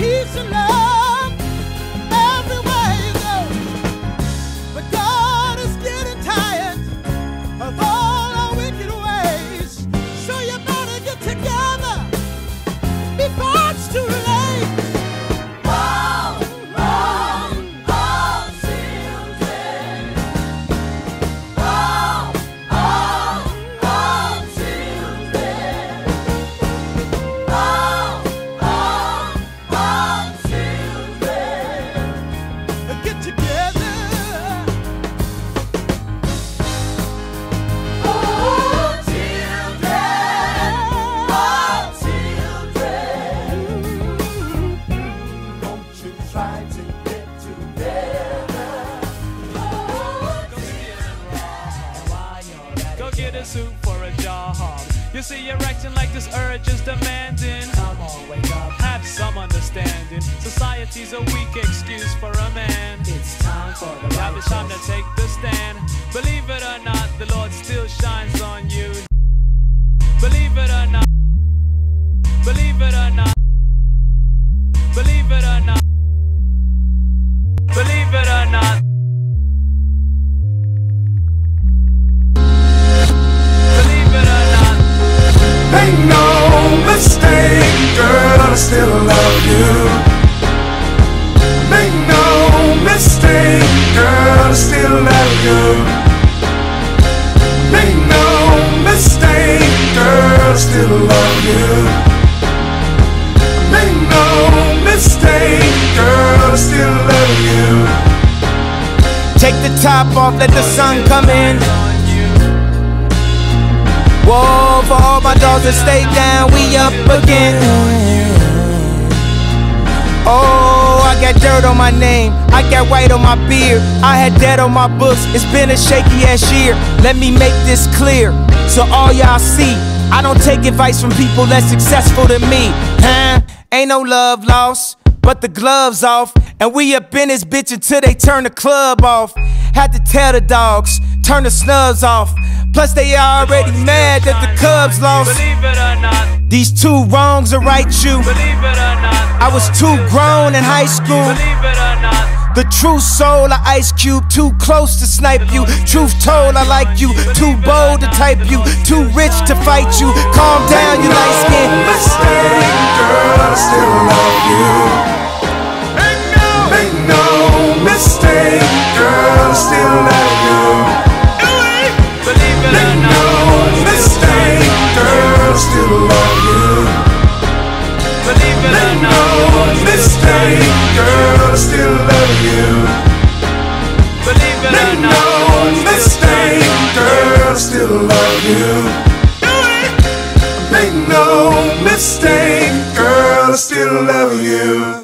peace and love. Get a suit for a job. You see, you're acting like this urge is demanding. Come on, wake up. Have some understanding. Society's a weak excuse for a man. It's time for the Now it's time to take the stand. Believe it or not, the Lord still shines top off, let the sun come in. Whoa, for all my dogs that stay down, we up again. Oh, I got dirt on my name, I got white on my beard, I had debt on my books. It's been a shaky ass year. Let me make this clear so all y'all see. I don't take advice from people less successful than me, huh? Ain't no love lost, but the gloves off. And we up in this bitch until they turn the club off. Had to tell the dogs, turn the snubs off. Plus, they already mad that the Cubs lost. Believe it or not. These two wrongs are right, you. Believe it or not. I was too grown in high school. Believe it or not. The true soul of Ice Cube, too close to snipe you. Truth told, I like you. Too bold to type you. Too rich to fight you. Calm down, you light skin. Mistake, girl, I still love you. Believe it or Make no mistake, girl, I still love you. Make no mistake, girl, I still love you.